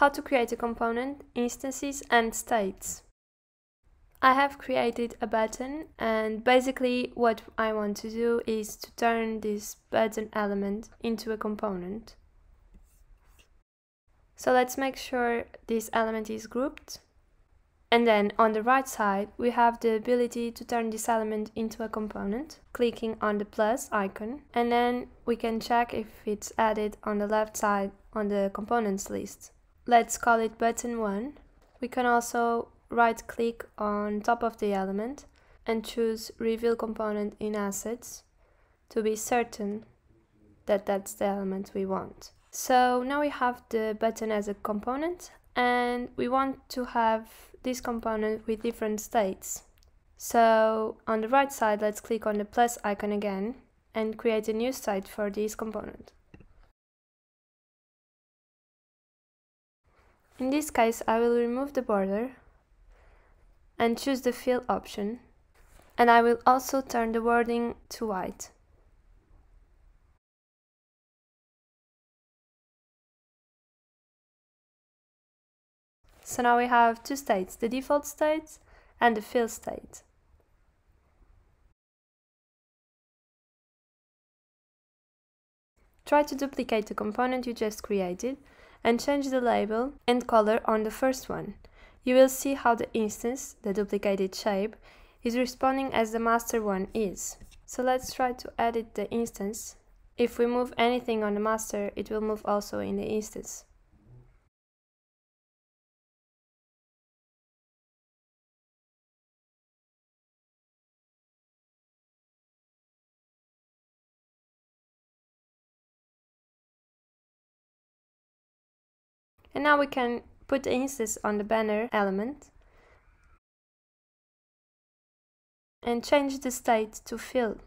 how to create a component, instances and states. I have created a button and basically what I want to do is to turn this button element into a component. So let's make sure this element is grouped. And then on the right side, we have the ability to turn this element into a component, clicking on the plus icon. And then we can check if it's added on the left side on the components list. Let's call it button 1. We can also right click on top of the element and choose reveal component in assets to be certain that that's the element we want. So now we have the button as a component and we want to have this component with different states. So on the right side, let's click on the plus icon again and create a new state for this component. In this case, I will remove the border and choose the fill option. And I will also turn the wording to white. So now we have two states, the default state and the fill state. Try to duplicate the component you just created and change the label and color on the first one. You will see how the instance, the duplicated shape, is responding as the master one is. So let's try to edit the instance. If we move anything on the master, it will move also in the instance. And now we can put the instance on the banner element and change the state to fill.